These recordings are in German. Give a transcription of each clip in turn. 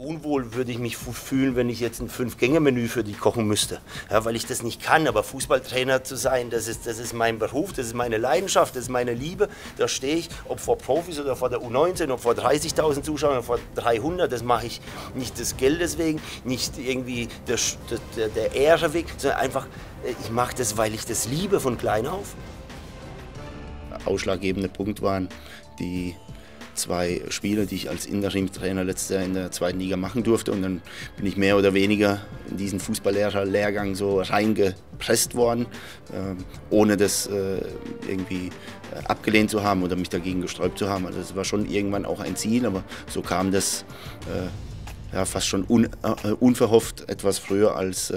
Unwohl würde ich mich fühlen, wenn ich jetzt ein Fünf-Gänge-Menü für die kochen müsste. Ja, weil ich das nicht kann. Aber Fußballtrainer zu sein, das ist, das ist mein Beruf, das ist meine Leidenschaft, das ist meine Liebe. Da stehe ich, ob vor Profis oder vor der U19, ob vor 30.000 Zuschauern oder vor 300. Das mache ich nicht des Geldes wegen, nicht irgendwie der, der, der Ehre wegen, sondern einfach, äh, ich mache das, weil ich das liebe von klein auf. Ausschlaggebende Punkt waren die zwei Spiele, die ich als Interim-Trainer letztes Jahr in der zweiten Liga machen durfte. Und dann bin ich mehr oder weniger in diesen Fußballlehrer-Lehrgang so reingepresst worden, äh, ohne das äh, irgendwie äh, abgelehnt zu haben oder mich dagegen gesträubt zu haben. Also das war schon irgendwann auch ein Ziel, aber so kam das ja, fast schon un, unverhofft etwas früher als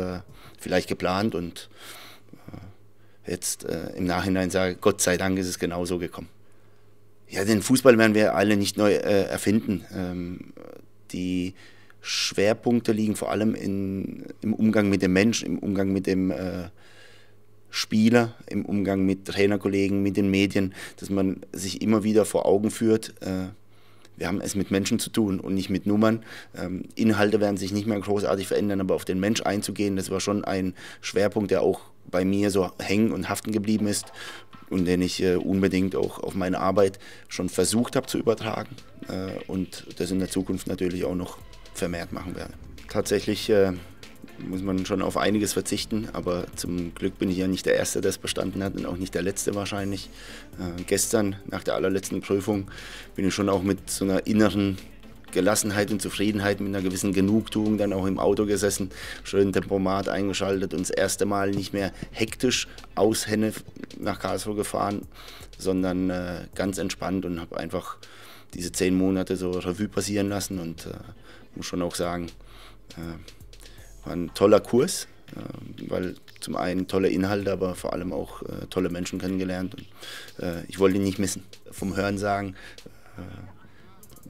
vielleicht geplant. Und jetzt im Nachhinein sage, Gott sei Dank ist es genauso gekommen. Ja, den Fußball werden wir alle nicht neu äh, erfinden. Ähm, die Schwerpunkte liegen vor allem in, im Umgang mit dem Menschen, im Umgang mit dem äh, Spieler, im Umgang mit Trainerkollegen, mit den Medien, dass man sich immer wieder vor Augen führt, äh, wir haben es mit Menschen zu tun und nicht mit Nummern. Ähm, Inhalte werden sich nicht mehr großartig verändern, aber auf den Mensch einzugehen, das war schon ein Schwerpunkt, der auch bei mir so hängen und haften geblieben ist und den ich äh, unbedingt auch auf meine Arbeit schon versucht habe zu übertragen äh, und das in der Zukunft natürlich auch noch vermehrt machen werde. Tatsächlich äh, muss man schon auf einiges verzichten, aber zum Glück bin ich ja nicht der Erste, der es bestanden hat und auch nicht der Letzte wahrscheinlich. Äh, gestern, nach der allerletzten Prüfung, bin ich schon auch mit so einer inneren Gelassenheit und Zufriedenheit, mit einer gewissen Genugtuung dann auch im Auto gesessen, schön Tempomat eingeschaltet und das erste Mal nicht mehr hektisch aus Henne nach Karlsruhe gefahren, sondern äh, ganz entspannt und habe einfach diese zehn Monate so Revue passieren lassen und äh, muss schon auch sagen, äh, war ein toller Kurs, äh, weil zum einen tolle Inhalte, aber vor allem auch äh, tolle Menschen kennengelernt und äh, ich wollte ihn nicht missen. Vom Hören sagen,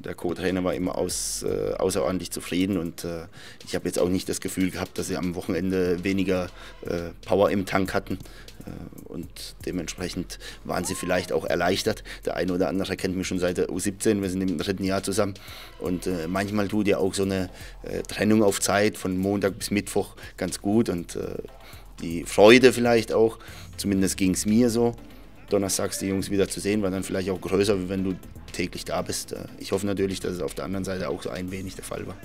der Co-Trainer war immer aus, äh, außerordentlich zufrieden und äh, ich habe jetzt auch nicht das Gefühl gehabt, dass sie am Wochenende weniger äh, Power im Tank hatten äh, und dementsprechend waren sie vielleicht auch erleichtert. Der eine oder andere kennt mich schon seit der U17, wir sind im dritten Jahr zusammen und äh, manchmal tut ja auch so eine äh, Trennung auf Zeit von Montag bis Mittwoch ganz gut und die Freude vielleicht auch, zumindest ging es mir so donnerstags die Jungs wieder zu sehen, war dann vielleicht auch größer, wenn du täglich da bist. Äh, ich hoffe natürlich, dass es auf der anderen Seite auch so ein wenig der Fall war.